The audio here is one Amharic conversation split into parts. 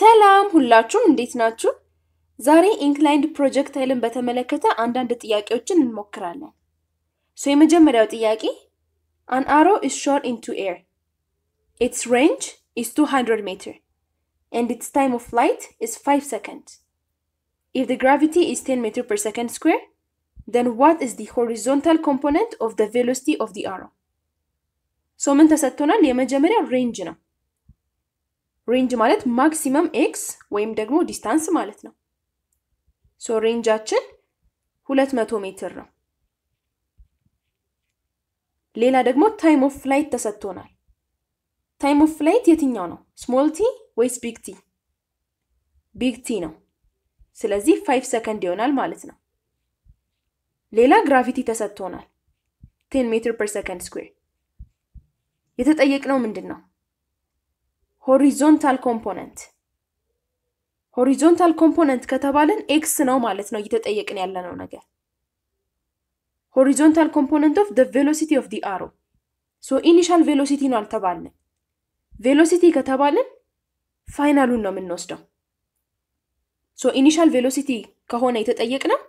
ሰላም ሁላችሁም እንዴት ናችሁ? ዛሬ inclined projectile ን በተመለከተ አንዳንድ ጥያቄዎችን እንሞክራለን። so የመጀመሪያው ጥያቄ an arrow is shot into air its range is 200 meter and its time of flight is 5 second if the gravity is 10 meter per second square then what is the horizontal component of the velocity of the arrow? so ምን ተሰጥቶናል? የመጀመሪያው range ነው። range ማለት maximum x ወይም ደግሞ distance ማለት ነው። so range ኣችን 200 ሜትር ነው። ሌላ ደግሞ time of flight ተሰጥቶናል። time of flight የትኛው ነው? small t ወይስ big t? big t ነው። ስለዚህ 5 ሰከንድ ይሆናል ማለት ነው። ሌላ gravity ተሰጥቶናል 10 meter per second square። የተጠየቅነው ምንድን ነው? horizontal component። horizontal component ከተባለን x ነው ማለት ነው እየተጠየቅን ያለነው ነገር። horizontal component of the velocity of the arrow። so initial velocity ነው አልተባልንም። velocity ከተባልን final ኡን ነው የምንወስደው። so initial velocity ከሆነ የተጠየቅነው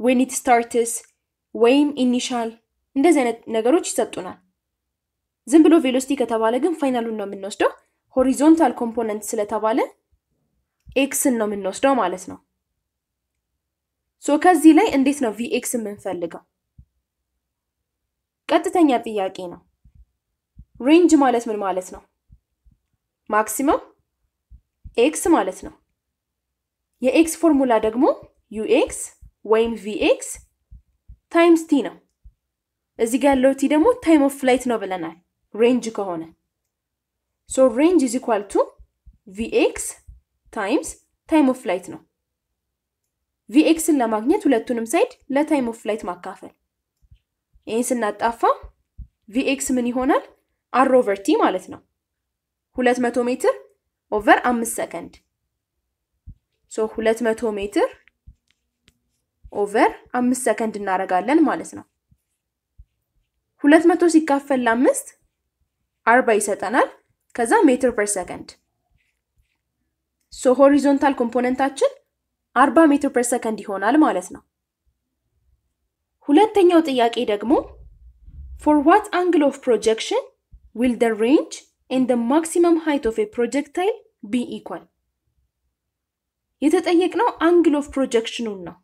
when it starts ወይም initial እንደዚህ አይነት ነገሮች ይሰጡናል። ዝም ብሎ velocity ከተባለ ግን final ኡን ነው የምንወስደው። horizontal component ስለተባለ x ን ነው የምንወስደው ማለት ነው። so ከዚህ ላይ እንዴት ነው vx የምንፈልገው? ቀጥተኛ ጥያቄ ነው። range ማለት ምን ማለት ነው? maximum x ማለት ነው። የ x formula ደግሞ ux ወይም vx times t ነው። እዚህ ጋር ያለው t ደግሞ time of flight ነው ብለናል። range ከሆነ so range is equal to vx times time of flight ነው። vx ን ለማግኘት ሁለቱንም side ለ time of flight ማካፈል። ይህን ስናጣፋ vx ምን ይሆናል? r over t ማለት ነው። 200 meter over 5 second so 200 meter over አምስት ሰከንድ እናደርጋለን ማለት ነው። ሁለት መቶ ሲካፈል ለአምስት አርባ ይሰጠናል። ከዛ meter per second so horizontal component ኣችን አርባ meter per second ይሆናል ማለት ነው። ሁለተኛው ጥያቄ ደግሞ for what angle of projection will the range and the maximum height of projectile be equal። የተጠየቅነው angle of projection ኡን ነው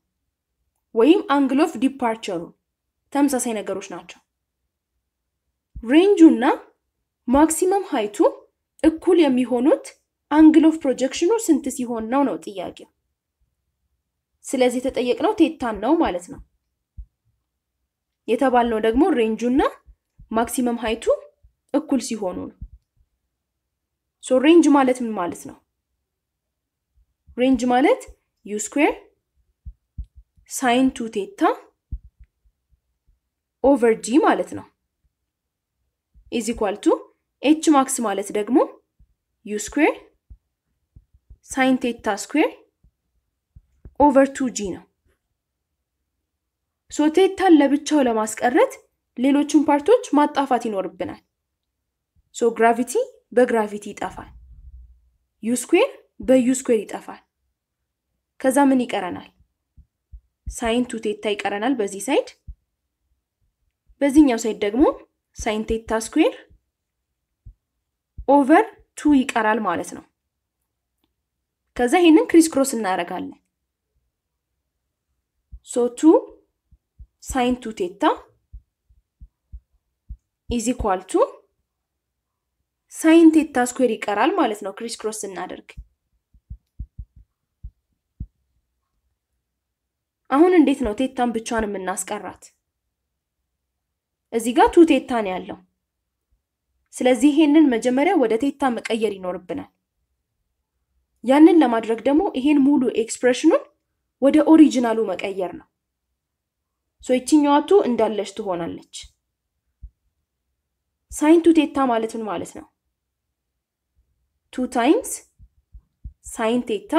ወይም angle of departure ኡ ተመሳሳይ ነገሮች ናቸው። range ኡ እና maximum height ኡ እኩል የሚሆኑት angle of projection ኡ ስንት ሲሆን ነው ነው ጥያቄው። ስለዚህ የተጠየቅነው theta ን ነው ማለት ነው። የተባልነው ደግሞ range ኡ እና maximum height ኡ እኩል ሲሆኑ ነው። so range ማለት ምን ማለት ነው? range ማለት u square sine two theta over g ማለት ነው። is to H max ማለት ደግሞ u square sine theta square over two g ነው። so theta ን ለብቻው ለማስቀረት ሌሎቹን part ኦች ማጣፋት ይኖርብናል። so gravity በ gravity ይጠፋል። u square በ u square ይጠፋል። ከዛ ምን ይቀረናል? sine two theta ይቀረናል በዚህ side። በዚህኛው side ደግሞ sine theta square over two ይቀራል ማለት ነው። ከዛ ይሄንን crisscross እናደርጋለን። so two sine two theta is equal to sine theta square ይቀራል ማለት ነው crisscross ስናደርግ አሁን እንዴት ነው theta ን ብቻዋን የምናስቀራት? እዚህ ጋር two theta ነው ያለው። ስለዚህ ይሄንን መጀመሪያ ወደ theta መቀየር ይኖርብናል። ያንን ለማድረግ ደግሞ ይሄን ሙሉ expression ኡን ወደ original ኡ መቀየር ነው። so ይችኛዋ two እንዳለች ትሆናለች። sine two theta ማለት ምን ማለት ነው? two times sine theta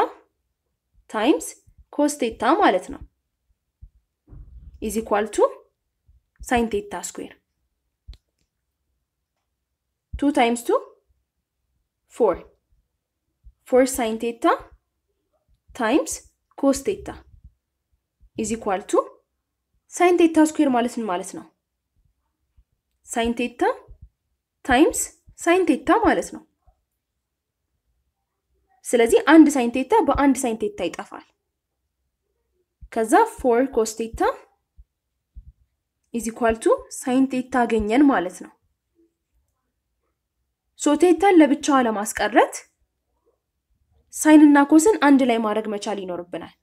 times cos theta ማለት ነው is equal to sine theta square two times two four four sine theta times cos theta is equal to sine theta square ማለት ምን ማለት ነው? sine theta times sine theta ማለት ነው። ስለዚህ አንድ sine theta በአንድ sine theta ይጠፋል። ከዛ four cos theta is equal to sine theta አገኘን ማለት ነው። so theta ን ለብቻዋ ለማስቀረት sine እና cos ን አንድ ላይ ማድረግ መቻል ይኖርብናል።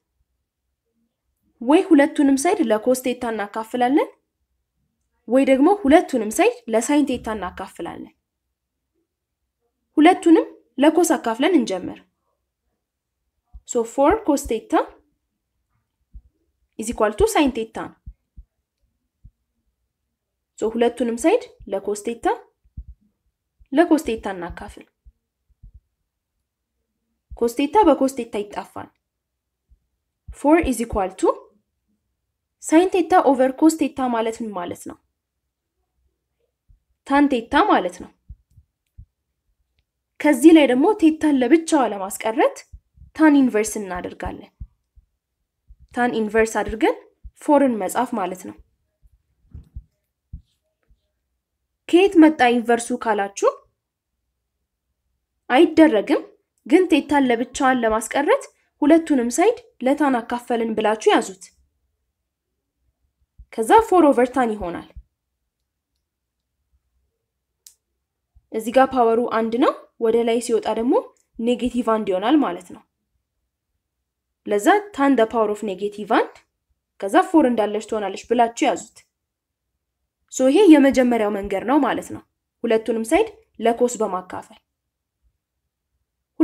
ወይ ሁለቱንም side ለ cos theta እናካፍላለን፣ ወይ ደግሞ ሁለቱንም side ለ sine theta እናካፍላለን። ሁለቱንም ለ cos አካፍለን እንጀምር። so four cos is equal to sine theta ነው። ሁለቱንም side ለ cos theta ለ cos theta እናካፍል። cos theta በ cos theta ይጣፋል። four is equal to sine theta over cos theta ማለት ምን ማለት ነው? tan theta ማለት ነው። ከዚህ ላይ ደግሞ theta ን ለብቻዋ ለማስቀረት tan inverse እናደርጋለን። tan inverse አድርገን four ን መጻፍ ማለት ነው። ከየት መጣ inverse ኡ ካላችሁ አይደረግም፣ ግን theta ን ለብቻዋን ለማስቀረት ሁለቱንም side ለ tan አካፈልን ብላችሁ ያዙት። ከዛ four over tan ይሆናል። እዚህ ጋር power ኡ አንድ ነው። ወደ ላይ ሲወጣ ደግሞ negative አንድ ይሆናል ማለት ነው። ለዛ tan the power of negative አንድ ከዛ four እንዳለች ትሆናለች ብላችሁ ያዙት። so ይሄ የመጀመሪያው መንገድ ነው ማለት ነው። ሁለቱንም side ለ cos በማካፈል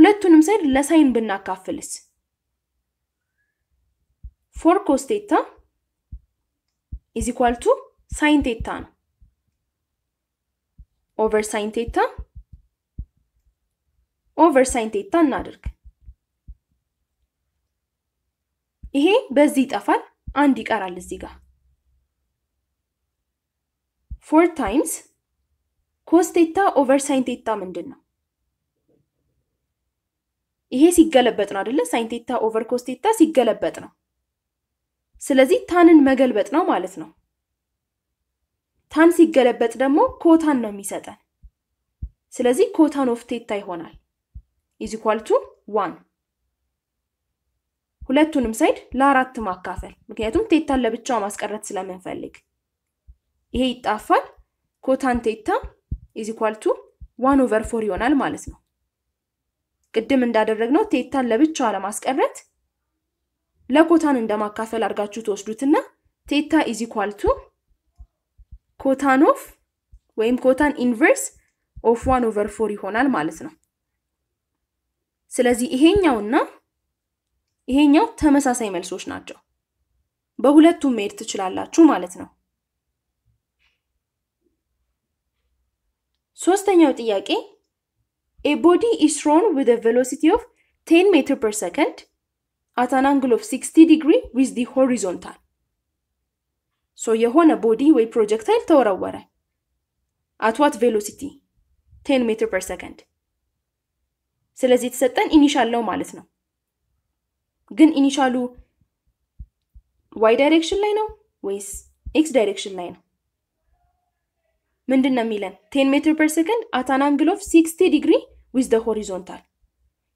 ሁለቱንም side ለ sine ብናካፍልስ four cos theta is equal to sine theta ነው over sine theta over sine theta እናድርግ። ይሄ በዚህ ይጠፋል፣ አንድ ይቀራል እዚህ ጋር four times cos theta over sine theta ምንድን ነው? ይሄ ሲገለበጥ ነው አይደለ? sine theta over cos theta ሲገለበጥ ነው። ስለዚህ tan ን መገልበጥ ነው ማለት ነው። tan ሲገለበጥ ደግሞ cotan ነው የሚሰጠን። ስለዚህ cotan of theta ይሆናል is equal to one። ሁለቱንም side ለአራት ማካፈል፣ ምክንያቱም theta ን ለብቻው ማስቀረት ስለምንፈልግ ይሄ ይጣፋል። cotan theta is equal to one over four ይሆናል ማለት ነው። ቅድም እንዳደረግነው theta ን ለብቻዋ ለማስቀረት ለ cotan እንደማካፈል አድርጋችሁ ትወስዱትና theta is equal to cotan of ወይም cotan inverse of one over four ይሆናል ማለት ነው። ስለዚህ ይሄኛውና ይሄኛው ተመሳሳይ መልሶች ናቸው። በሁለቱም መሄድ ትችላላችሁ ማለት ነው። ሶስተኛው ጥያቄ a body is thrown with a velocity of 10 meter per second at an angle of 60 degree with the horizontal። so የሆነ body ወይ projectile ተወረወረ at what velocity 10 meter per second። ስለዚህ የተሰጠን initial ነው ማለት ነው። ግን initial ኡ y direction ላይ ነው ወይስ x direction ላይ ነው? ምንድን ነው የሚለን? ten meter per second at an angle of sixty degree with the horizontal።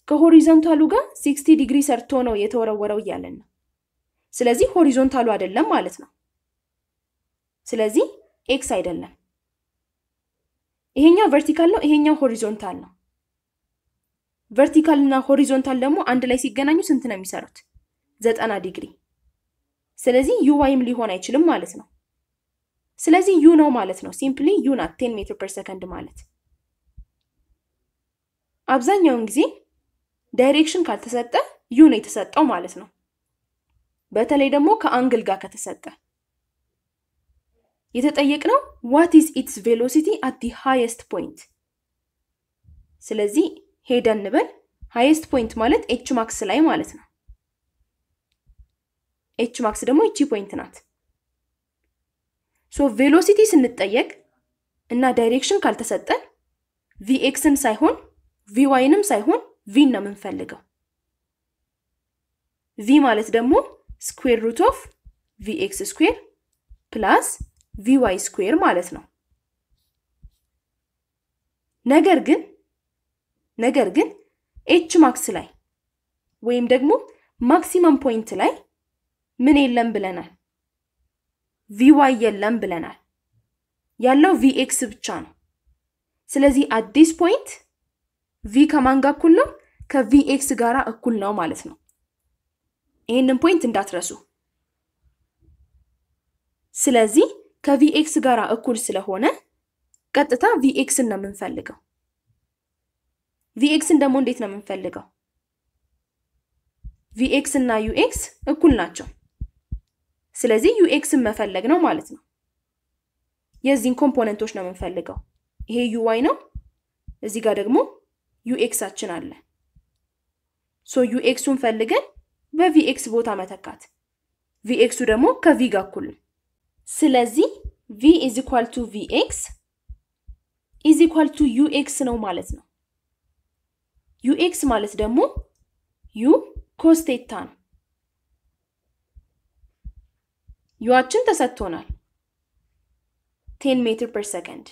ከ horizontal ኡ ጋር sixty degree ሰርቶ ነው የተወረወረው እያለን ነው። ስለዚህ horizontal ኡ አይደለም ማለት ነው። ስለዚህ x አይደለም። ይሄኛው vertical ነው፣ ይሄኛው horizontal ነው። vertical እና horizontal ደግሞ አንድ ላይ ሲገናኙ ስንት ነው የሚሰሩት? ዘጠና ዲግሪ። ስለዚህ u y ም ሊሆን አይችልም ማለት ነው። ስለዚህ u ነው ማለት ነው። simply u ናት ten meter per second ማለት። አብዛኛውን ጊዜ direction ካልተሰጠ u ነው የተሰጠው ማለት ነው። በተለይ ደግሞ ከ angle ጋር ከተሰጠ የተጠየቅነው what is its velocity at the highest point። ስለዚህ ሄደን እንበል highest point ማለት h max ላይ ማለት ነው። h max ደግሞ እቺ point ናት። so velocity ስንጠየቅ እና ዳይሬክሽን ካልተሰጠን ቪኤክስን ሳይሆን ቪዋይንም ሳይሆን ቪን ነው የምንፈልገው። v ማለት ደግሞ square root of v x square plus v y square ማለት ነው። ነገር ግን ነገር ግን h max ላይ ወይም ደግሞ maximum point ላይ ምን የለም ብለናል? v y የለም ብለናል። ያለው v x ብቻ ነው። ስለዚህ at this point v ከማን ጋር እኩል ነው? ከ v x ጋራ እኩል ነው ማለት ነው። ይህንን point እንዳትረሱ። ስለዚህ ከ v x ጋር እኩል ስለሆነ ቀጥታ v x ን ነው የምንፈልገው። v x ን ደግሞ እንዴት ነው የምንፈልገው? v x እና u x እኩል ናቸው። ስለዚህ u x ን መፈለግ ነው ማለት ነው። የዚህን component ኦች ነው የምንፈልገው። ይሄ u y ነው። እዚህ ጋር ደግሞ u x ኣችን አለ። so u x ኡን ፈልገን በ v x ቦታ መተካት። v x ኡ ደግሞ ከ v ጋር እኩል ነው። ስለዚህ v is equal to v x is equal to u x ነው ማለት ነው። U X ማለት ደግሞ U cos theta ነው። U ዋችን ተሰጥቶናል ten meter per second።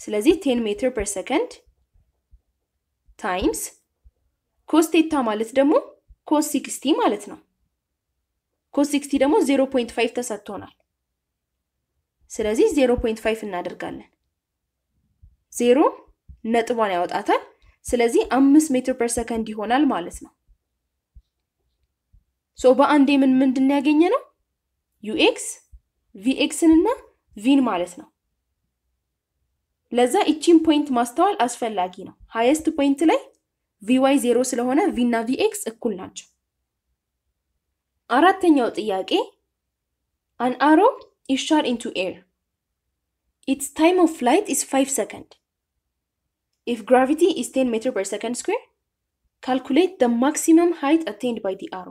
ስለዚህ ten meter per second times cos theta ማለት ደግሞ cos sixty ማለት ነው። cos sixty ደግሞ zero point five ተሰጥቶናል። ስለዚህ zero point five እናደርጋለን። ዜሮ ነጥቧን ያወጣታል። ስለዚህ አምስት meter per second ይሆናል ማለት ነው። so በአንዴ ምን ምንድን ያገኘ ነው UX VX ን እና V ን ማለት ነው። ለዛ ይቺን point ማስተዋል አስፈላጊ ነው። highest point ላይ VY zero ስለሆነ V እና VX እኩል ናቸው። አራተኛው ጥያቄ an arrow is shot into air its time of flight is 5 second if gravity is 10 meter per second square calculate the maximum height attained by the arrow።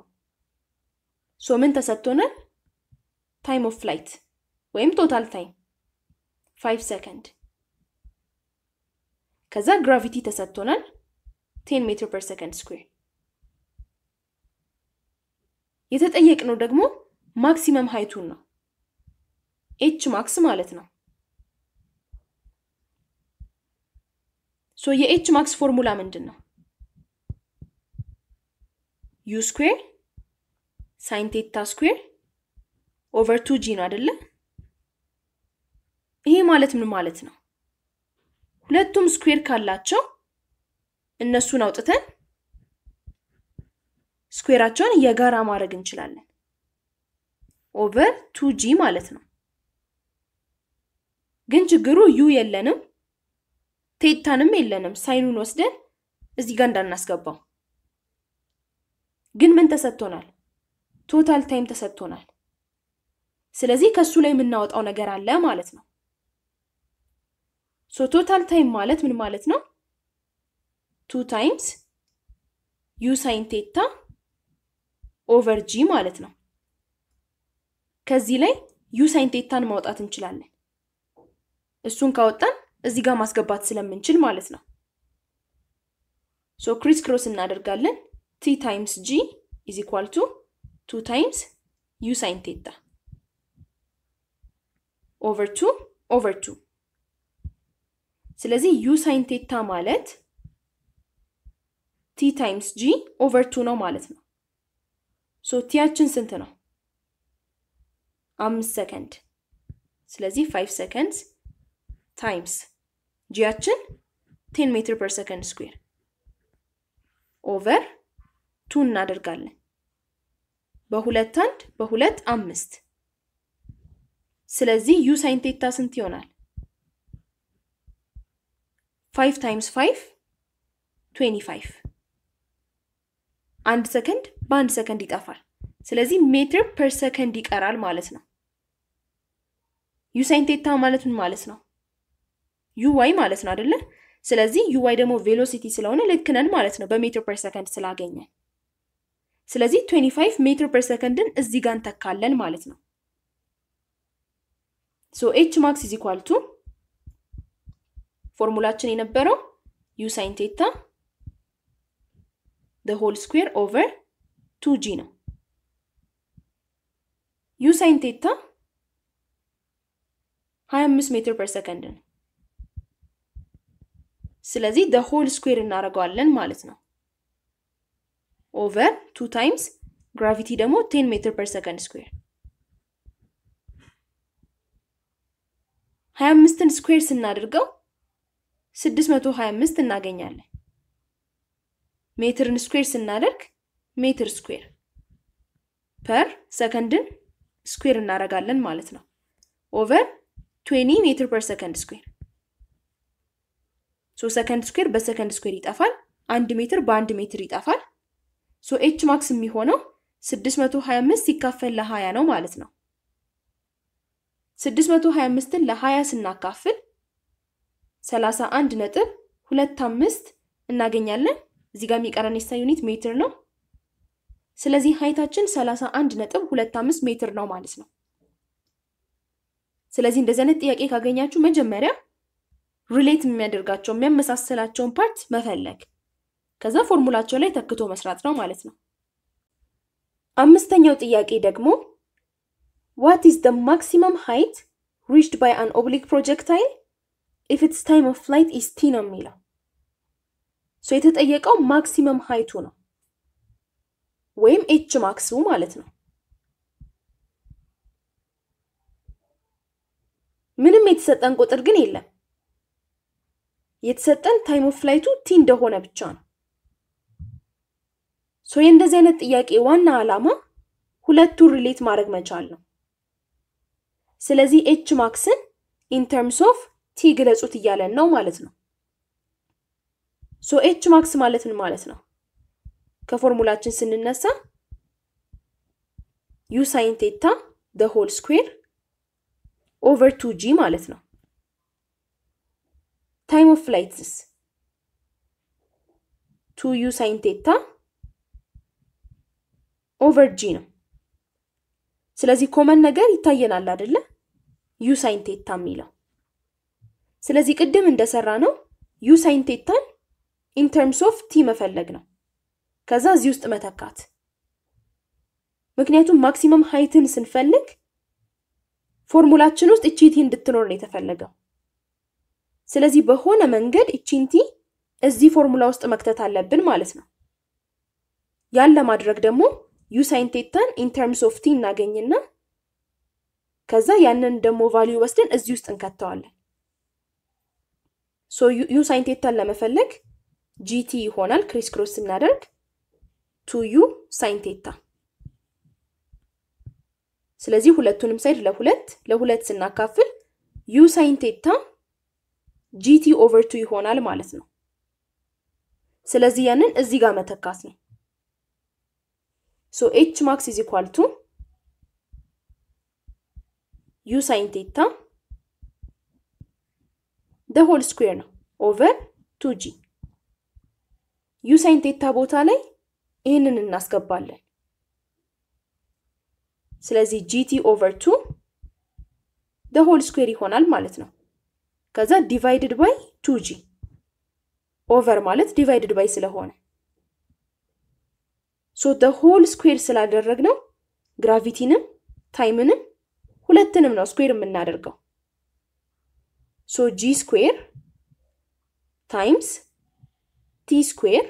so ምን ተሰጥቶናል? time of flight ወይም total time 5 ሰከንድ። ከዛ gravity ተሰጥቶናል 10 meter per second square። የተጠየቅነው ደግሞ maximum height ኡን ነው H max ማለት ነው። so የ H max formula ምንድን ነው? U square sine theta square over two G ነው አይደለ? ይሄ ማለት ምን ማለት ነው? ሁለቱም square ካላቸው እነሱን አውጥተን square ኣቸውን የጋራ ማድረግ እንችላለን። over two G ማለት ነው። ግን ችግሩ U የለንም theta ንም የለንም። sine ኡን ወስደን እዚህ ጋር እንዳናስገባው። ግን ምን ተሰጥቶናል? total time ተሰጥቶናል። ስለዚህ ከሱ ላይ የምናወጣው ነገር አለ ማለት ነው። so total time ማለት ምን ማለት ነው? two times U sine theta over G ማለት ነው። ከዚህ ላይ ዩ ሳይን ቴታን ማውጣት እንችላለን። እሱን ካወጣን እዚህ ጋር ማስገባት ስለምንችል ማለት ነው። so crisscross እናደርጋለን። T times G is equal to two times U sine theta over two over two። ስለዚህ U sine theta ማለት T times G over two ነው ማለት ነው። so T ያችን ስንት ነው? አምስት ሰከንድ። ስለዚህ five seconds times G ያችን ten meter per second square over two እናደርጋለን። በሁለት አንድ በሁለት አምስት። ስለዚህ U sine theta ስንት ይሆናል? five times five twenty five። አንድ ሰከንድ በአንድ ሰከንድ ይጠፋል። ስለዚህ meter per second ይቀራል ማለት ነው። U sine theta ማለት ምን ማለት ነው? U Y ማለት ነው አይደለ? ስለዚህ U Y ደግሞ velocity ስለሆነ ልክ ነን ማለት ነው በ meter per second ስላገኘን። ስለዚህ 25 meter per second ን እዚህ ጋር እንተካለን ማለት ነው። so H max is equal to formula ኣችን የነበረው U sine theta the whole square over two G ነው። U sine theta 25 meter per second ነው። ስለዚህ the whole square እናደርገዋለን ማለት ነው። over two times gravity ደግሞ 10 meter per second square 25ን square ስናደርገው 625 እናገኛለን። ሜትርን square ስናደርግ meter square per second ን square እናደርጋለን ማለት ነው። over 20 meter per second square so second square በ second square ይጠፋል። አንድ ሜትር በአንድ ሜትር ይጠፋል። so H max የሚሆነው 625 ሲካፈል ለ20 ነው ማለት ነው። 625ን ለ20 ስናካፍል 31 ነጥብ ሁለት አምስት እናገኛለን። እዚህ ጋር የሚቀረን የሳ unit ሜትር ነው። ስለዚህ height ኣችን 31 ነጥብ ሁለት አምስት ሜትር ነው ማለት ነው። ስለዚህ እንደዚህ አይነት ጥያቄ ካገኛችሁ መጀመሪያ relate የሚያደርጋቸው የሚያመሳሰላቸውን part መፈለግ ከዛ ፎርሙላቸው ላይ ተክቶ መስራት ነው ማለት ነው። አምስተኛው ጥያቄ ደግሞ what is the maximum height reached by an oblique projectile if its time of flight is T ነው የሚለው so የተጠየቀው maximum height ኡ ነው ወይም ኤች ማክሱ ማለት ነው። ምንም የተሰጠን ቁጥር ግን የለም። የተሰጠን time of flight ኡ T እንደሆነ ብቻ ነው። so የእንደዚህ አይነት ጥያቄ ዋና ዓላማ ሁለቱን relate ማድረግ መቻል ነው። ስለዚህ H max ን in terms of T ግለጹት እያለን ነው ማለት ነው። so H max ማለት ምን ማለት ነው? ከፎርሙላችን ስንነሳ u sine theta the whole square over two g ማለት ነው። time of flight ስ two u sine theta over g ነው። ስለዚህ common ነገር ይታየናል አይደለ? u sine theta የሚለው ስለዚህ ቅድም እንደሰራ ነው u sine theta ን in of t መፈለግ ነው። ከዛ እዚህ ውስጥ መተካት። ምክንያቱም maximum height ን ስንፈልግ ፎርሙላችን ውስጥ እቺ t እንድትኖር ነው የተፈለገው። ስለዚህ በሆነ መንገድ እቺን t እዚህ ፎርሙላ ውስጥ መክተት አለብን ማለት ነው። ያን ለማድረግ ደግሞ u sine theta ን in of t እናገኝና ከዛ ያንን ደግሞ value ወስደን እዚህ ውስጥ እንከተዋለን። ሶ ዩ ሳይን ቴታን ለመፈለግ gt ይሆናል criss cross ስናደርግ two u sine theta። ስለዚህ ሁለቱንም side ለሁለት ለሁለት ስናካፍል u sine theta gt over two ይሆናል ማለት ነው። ስለዚህ ያንን እዚህ ጋር መተካት ነው። so h max is equal to u sine theta whole square ነው over two g u sine theta ቦታ ላይ ይህንን እናስገባለን። ስለዚህ gt over two whole square ይሆናል ማለት ነው። ከዛ divided by two g over ማለት divided by ስለሆነ so whole square ስላደረግነው gravity ንም time ንም ሁለትንም ነው square የምናደርገው። so g square times t square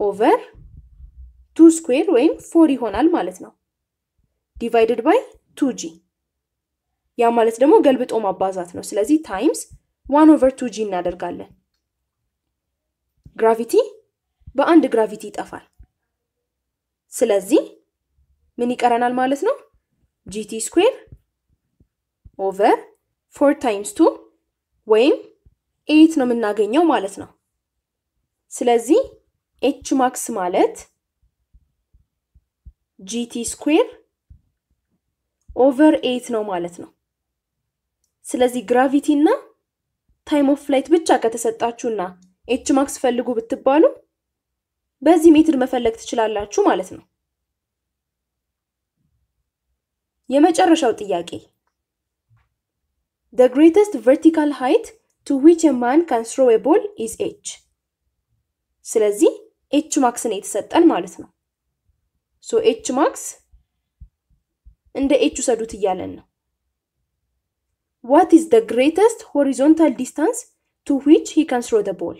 over two square ወይም four ይሆናል ማለት ነው። divided by two g ያ ማለት ደግሞ ገልብጦ ማባዛት ነው። ስለዚህ times one over two g እናደርጋለን። gravity በአንድ gravity ይጠፋል። ስለዚህ ምን ይቀረናል ማለት ነው? gt square over four times two ወይም eight ነው የምናገኘው ማለት ነው። ስለዚህ h max ማለት gt square over eight ነው ማለት ነው። ስለዚህ gravity እና time of flight ብቻ ከተሰጣችሁና h max ፈልጉ ብትባሉ በዚህ method መፈለግ ትችላላችሁ ማለት ነው። የመጨረሻው ጥያቄ the greatest vertical height to which a man can throw a ball is h ስለዚህ h max ነው የተሰጠን ማለት ነው። so h max እንደ h ውሰዱት እያለን ነው። what is the greatest horizontal distance to which he can throw the ball።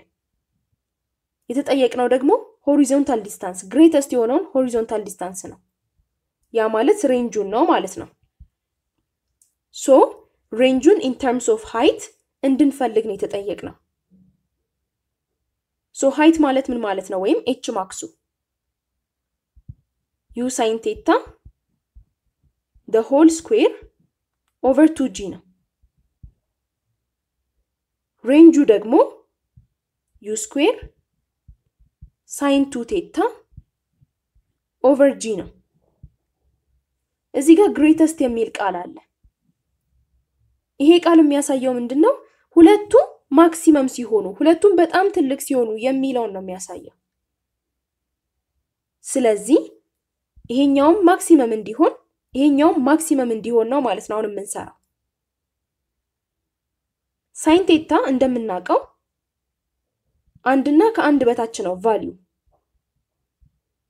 የተጠየቅነው ደግሞ horizontal distance greatest የሆነውን horizontal distance ነው። ያ ማለት range ኡን ነው ማለት ነው። so range ኡን in terms of height እንድንፈልግ ነው የተጠየቅነው። so height ማለት ምን ማለት ነው? ወይም h max ኡ u sine theta the whole square over two g ነው። range ኡ ደግሞ u square sine two theta over g ነው። እዚህ ጋር greatest የሚል ቃል አለ። ይሄ ቃል የሚያሳየው ምንድን ነው? ሁለቱም maximum ሲሆኑ ሁለቱም በጣም ትልቅ ሲሆኑ የሚለውን ነው የሚያሳየው። ስለዚህ ይሄኛውም maximum እንዲሆን ይሄኛውም maximum እንዲሆን ነው ማለት ነው አሁን የምንሰራው። sine theta እንደምናውቀው አንድና ከአንድ በታች ነው value።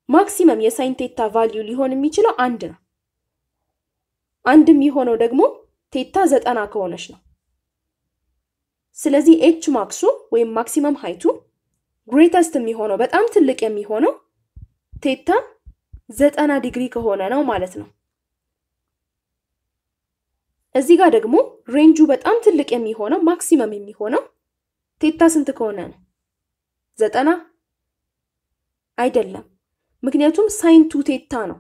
maximum የ sine theta value ሊሆን የሚችለው አንድ ነው። አንድ የሚሆነው ደግሞ theta ዘጠና ከሆነች ነው። ስለዚህ ኤች ማክሱ ወይም maximum height ኡ greatest የሚሆነው በጣም ትልቅ የሚሆነው theta ዘጠና ዲግሪ ከሆነ ነው ማለት ነው። እዚህ ጋር ደግሞ range ኡ በጣም ትልቅ የሚሆነው maximum የሚሆነው theta ስንት ከሆነ ነው? ዘጠና አይደለም። ምክንያቱም sine two theta ነው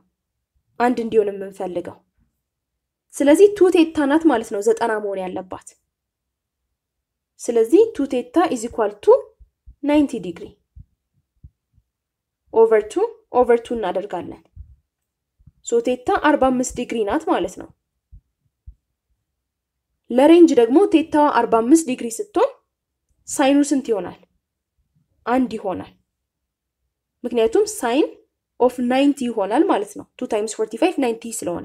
አንድ እንዲሆን የምንፈልገው። ስለዚህ two theta ናት ማለት ነው ዘጠና መሆን ያለባት። ስለዚህ two theta is equal to ninety degree over two over two እናደርጋለን። so theta አርባ አምስት ዲግሪ ናት ማለት ነው። ለ range ደግሞ theta ዋ አርባ አምስት ዲግሪ ስትሆን sine ኡ ስንት ይሆናል? አንድ ይሆናል። ምክንያቱም sine of ninety ይሆናል ማለት ነው። two times forty five ninety ስለሆነ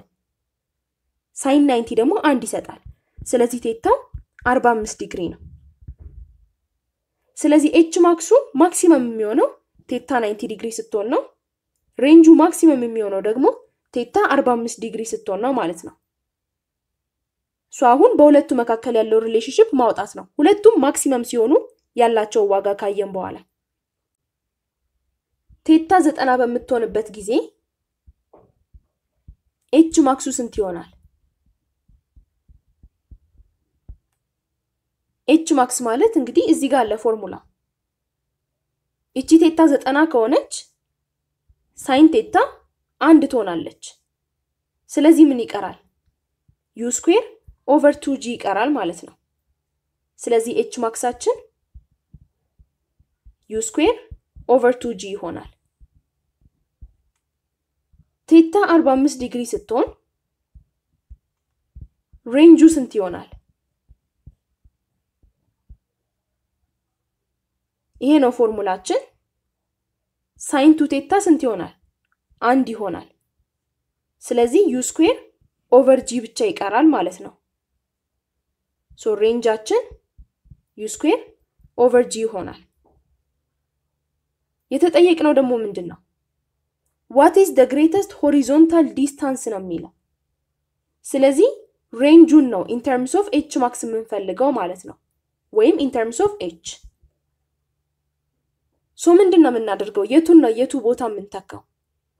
sine ninety ደግሞ አንድ ይሰጣል። ስለዚህ theta ው አርባ አምስት ዲግሪ ነው። ስለዚህ h max ኡ maximum የሚሆነው theta ninety degree ስትሆን ነው። range ኡ maximum የሚሆነው ደግሞ theta አርባ አምስት ዲግሪ ስትሆን ነው ማለት ነው። so አሁን በሁለቱ መካከል ያለው relationship ማውጣት ነው። ሁለቱም maximum ሲሆኑ ያላቸው ዋጋ ካየን በኋላ theta ዘጠና በምትሆንበት ጊዜ ኤች ማክሱ ስንት ይሆናል? H max ማለት እንግዲህ እዚህ ጋር አለ ፎርሙላ። እቺ theta ዘጠና ከሆነች sine theta አንድ ትሆናለች። ስለዚህ ምን ይቀራል? u square over two g ይቀራል ማለት ነው። ስለዚህ H max ኣችን u square over two g ይሆናል። theta 45 ዲግሪ ስትሆን range ኡ ስንት ይሆናል? ይሄ ነው ፎርሙላችን። sine two theta ስንት ይሆናል? አንድ ይሆናል። ስለዚህ u square over g ብቻ ይቀራል ማለት ነው። so range ኣችን u square over g ይሆናል። የተጠየቅነው ደግሞ ምንድን ነው? what is the greatest horizontal distance ነው የሚለው። ስለዚህ range ኡን ነው in terms of H max የምንፈልገው ማለት ነው፣ ወይም in terms of H። so ምንድን ነው የምናደርገው? የቱን ነው የቱ ቦታ የምንተካው?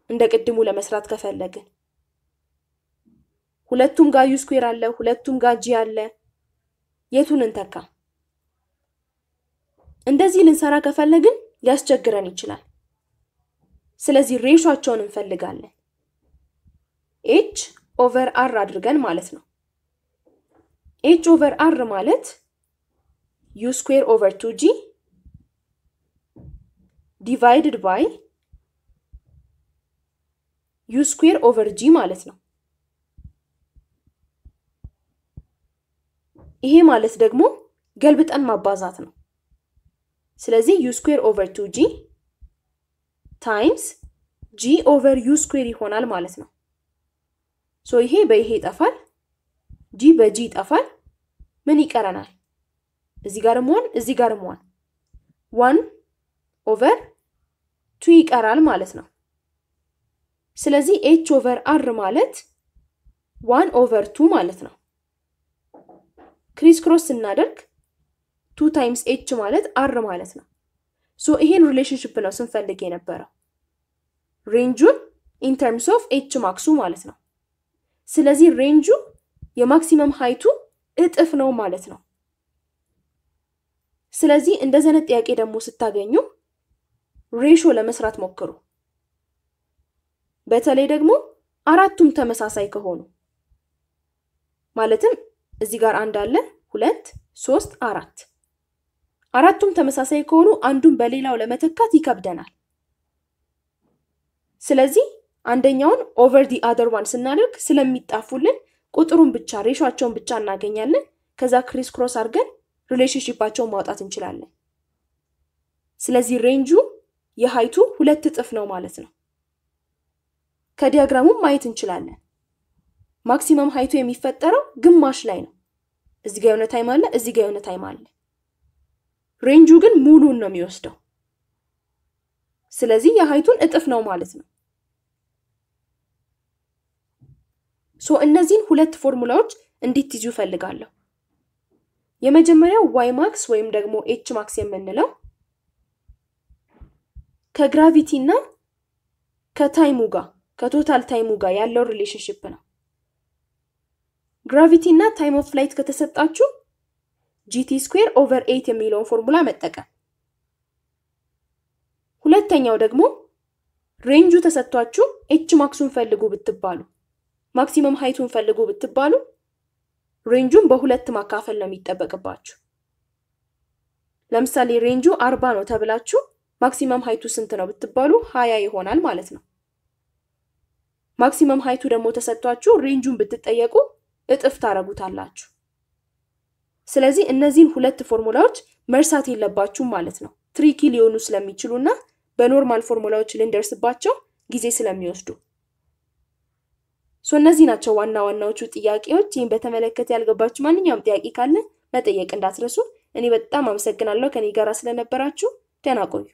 እንደ ቅድሙ ለመስራት ከፈለግን ሁለቱም ጋር u አለ፣ ሁለቱም ጋር ጂ አለ። የቱን እንተካ? እንደዚህ ልንሰራ ከፈለግን ሊያስቸግረን ይችላል። ስለዚህ ratio ኣቸውን እንፈልጋለን። H over R አድርገን ማለት ነው። H over R ማለት u square over two g divided by u square over g ማለት ነው። ይሄ ማለት ደግሞ ገልብጠን ማባዛት ነው። ስለዚህ u square over two g times g over u square ይሆናል ማለት ነው። so ይሄ በይሄ ይጠፋል፣ ጂ በጂ ይጠፋል። ምን ይቀረናል? እዚህ ጋር መሆን እዚህ ጋር መሆን one over two ይቀራል ማለት ነው። ስለዚህ H over R ማለት one over two ማለት ነው። crisscross ስናደርግ two times H ማለት R ማለት ነው። so ይሄን relationship ነው ስንፈልግ የነበረው range ኡን in terms of H max ኡ ማለት ነው። ስለዚህ range ኡ የ maximum height ኡ እጥፍ ነው ማለት ነው። ስለዚህ እንደዚህ አይነት ጥያቄ ደግሞ ስታገኙ ratio ለመስራት ሞክሩ። በተለይ ደግሞ አራቱም ተመሳሳይ ከሆኑ ማለትም እዚህ ጋር አንድ አለ፣ ሁለት፣ ሶስት፣ አራት አራቱም ተመሳሳይ ከሆኑ አንዱን በሌላው ለመተካት ይከብደናል። ስለዚህ አንደኛውን over the other one ስናደርግ ስለሚጣፉልን ቁጥሩን ብቻ ratio ኣቸውን ብቻ እናገኛለን። ከዛ crisscross አድርገን relationship ኣቸውን ማውጣት እንችላለን። ስለዚህ range ኡ የ height ኡ ሁለት እጥፍ ነው ማለት ነው። ከ diagram ኡም ማየት እንችላለን። maximum height ኡ የሚፈጠረው ግማሽ ላይ ነው። እዚህ ጋ የሆነ time አለ፣ እዚህ ጋ የሆነ time አለ። range ኡ ግን ሙሉን ነው የሚወስደው። ስለዚህ የ height ኡን እጥፍ ነው ማለት ነው። so እነዚህን ሁለት ፎርሙላዎች እንድትይዙ እፈልጋለሁ። የመጀመሪያው y max ወይም ደግሞ H max የምንለው ከ gravity እና ከ time ኡ ጋር ከ total time ኡ ጋር ያለው relationship ነው። gravity እና time of flight ከተሰጣችሁ gt square over eight የሚለውን ፎርሙላ መጠቀም። ሁለተኛው ደግሞ range ኡ ተሰጥቷችሁ H max ኡን ፈልጉ ብትባሉ maximum height ኡን ፈልጉ ብትባሉ range ኡን በሁለት ማካፈል ነው የሚጠበቅባችሁ። ለምሳሌ range ኡ አርባ ነው ተብላችሁ maximum height ኡ ስንት ነው ብትባሉ ሀያ ይሆናል ማለት ነው። maximum height ኡ ደግሞ ተሰጥቷችሁ range ኡን ብትጠየቁ እጥፍ ታረጉታላችሁ። ስለዚህ እነዚህን ሁለት ፎርሙላዎች መርሳት የለባችሁም ማለት ነው። tricky ሊሆኑ ስለሚችሉ እና በ normal formula ዎች ልንደርስባቸው ጊዜ ስለሚወስዱ ሶ እነዚህ ናቸው ዋና ዋናዎቹ ጥያቄዎች። ይህን በተመለከተ ያልገባችሁ ማንኛውም ጥያቄ ካለ መጠየቅ እንዳትረሱ። እኔ በጣም አመሰግናለሁ ከኔ ጋር ስለነበራችሁ። ደህና ቆዩ።